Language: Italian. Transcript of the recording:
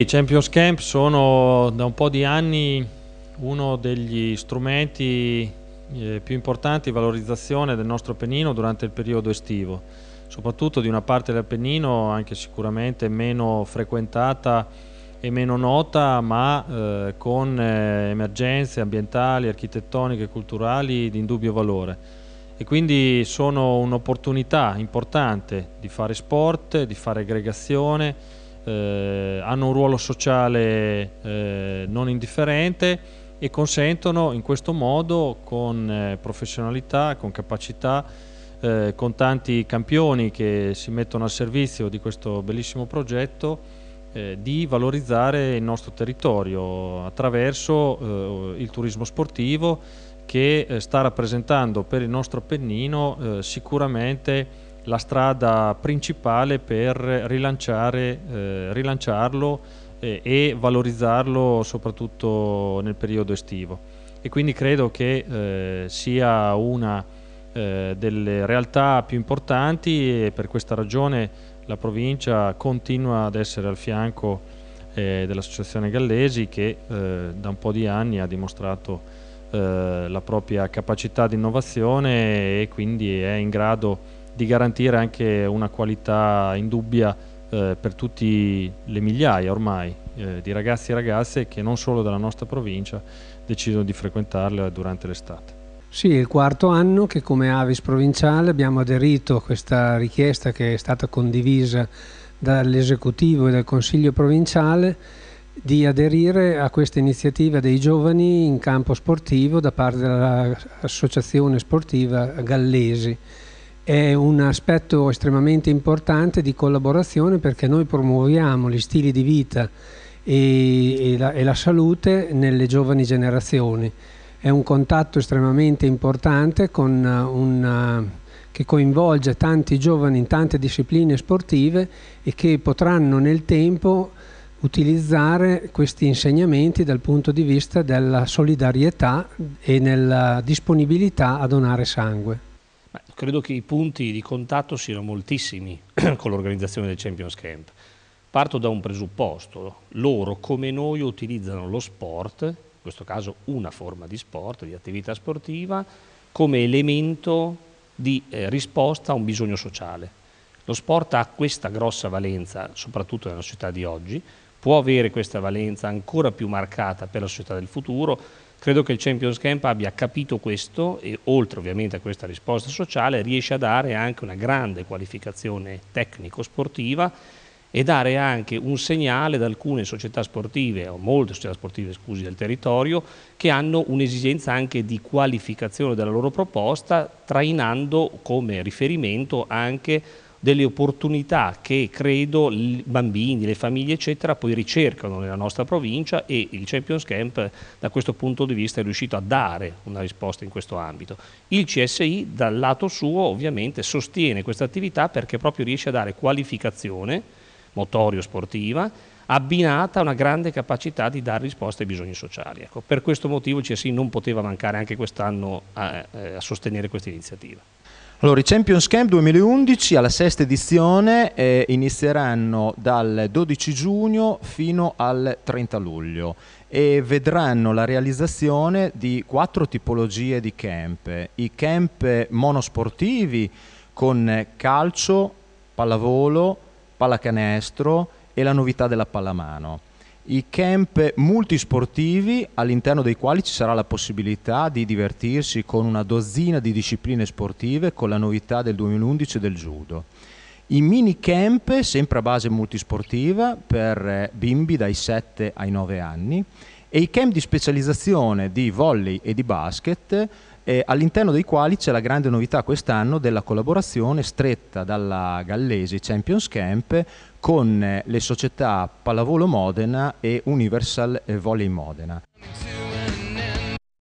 I Champions Camp sono da un po' di anni uno degli strumenti eh, più importanti di valorizzazione del nostro Appennino durante il periodo estivo, soprattutto di una parte dell'Appennino anche sicuramente meno frequentata e meno nota, ma eh, con eh, emergenze ambientali, architettoniche e culturali di indubbio valore. E quindi sono un'opportunità importante di fare sport, di fare aggregazione, eh, hanno un ruolo sociale eh, non indifferente e consentono in questo modo con eh, professionalità, con capacità, eh, con tanti campioni che si mettono al servizio di questo bellissimo progetto di valorizzare il nostro territorio attraverso il turismo sportivo che sta rappresentando per il nostro Appennino sicuramente la strada principale per rilanciare, eh, rilanciarlo eh, e valorizzarlo soprattutto nel periodo estivo. E quindi credo che eh, sia una eh, delle realtà più importanti e per questa ragione la provincia continua ad essere al fianco eh, dell'Associazione Gallesi che eh, da un po' di anni ha dimostrato la propria capacità di innovazione e quindi è in grado di garantire anche una qualità indubbia eh, per tutte le migliaia ormai eh, di ragazzi e ragazze che non solo della nostra provincia decidono di frequentarle durante l'estate. Sì, il quarto anno che come Avis provinciale abbiamo aderito a questa richiesta che è stata condivisa dall'esecutivo e dal consiglio provinciale di aderire a questa iniziativa dei giovani in campo sportivo da parte dell'associazione sportiva Gallesi è un aspetto estremamente importante di collaborazione perché noi promuoviamo gli stili di vita e, e, la, e la salute nelle giovani generazioni. È un contatto estremamente importante una, che coinvolge tanti giovani in tante discipline sportive e che potranno nel tempo utilizzare questi insegnamenti dal punto di vista della solidarietà e nella disponibilità a donare sangue. Credo che i punti di contatto siano moltissimi con l'organizzazione del Champions Camp. Parto da un presupposto, loro come noi utilizzano lo sport, in questo caso una forma di sport, di attività sportiva, come elemento di eh, risposta a un bisogno sociale. Lo sport ha questa grossa valenza, soprattutto nella società di oggi, può avere questa valenza ancora più marcata per la società del futuro, Credo che il Champions Camp abbia capito questo e oltre ovviamente a questa risposta sociale riesce a dare anche una grande qualificazione tecnico-sportiva e dare anche un segnale ad alcune società sportive, o molte società sportive scusi, del territorio, che hanno un'esigenza anche di qualificazione della loro proposta, trainando come riferimento anche delle opportunità che credo i bambini, le famiglie eccetera poi ricercano nella nostra provincia e il Champions Camp da questo punto di vista è riuscito a dare una risposta in questo ambito. Il CSI dal lato suo ovviamente sostiene questa attività perché proprio riesce a dare qualificazione motorio-sportiva abbinata a una grande capacità di dare risposte ai bisogni sociali. Ecco, per questo motivo il CSI non poteva mancare anche quest'anno a, eh, a sostenere questa iniziativa. Allora, i Champions Camp 2011 alla sesta edizione eh, inizieranno dal 12 giugno fino al 30 luglio e vedranno la realizzazione di quattro tipologie di camp. I camp monosportivi con calcio, pallavolo, pallacanestro e la novità della pallamano i camp multisportivi all'interno dei quali ci sarà la possibilità di divertirsi con una dozzina di discipline sportive con la novità del 2011 del judo. I mini camp sempre a base multisportiva per eh, bimbi dai 7 ai 9 anni e i camp di specializzazione di volley e di basket eh, all'interno dei quali c'è la grande novità quest'anno della collaborazione stretta dalla Gallesi Champions Camp con eh, le società Pallavolo Modena e Universal Volley Modena.